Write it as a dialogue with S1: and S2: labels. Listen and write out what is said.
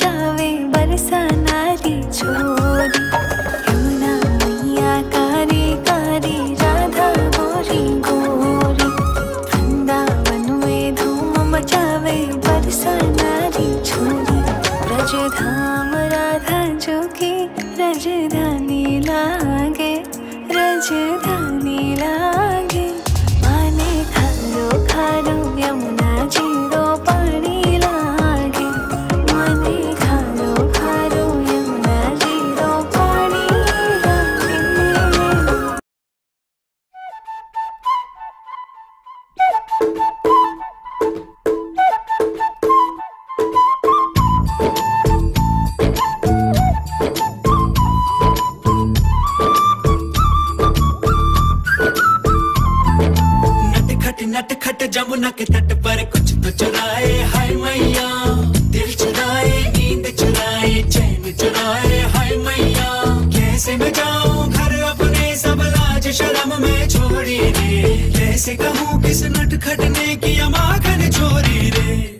S1: जावे बरसाना घाट जमुना के तट पर कुछ तो चुराए। हाय मैया, दिल चुराए, नींद चुराए, चैन चुराए। हाय मैया, कैसे बचाऊ घर अपने सब लाज शर्म में छोड़ी रे? कैसे कहूँ किस नट खटने की माखन छोरी रे?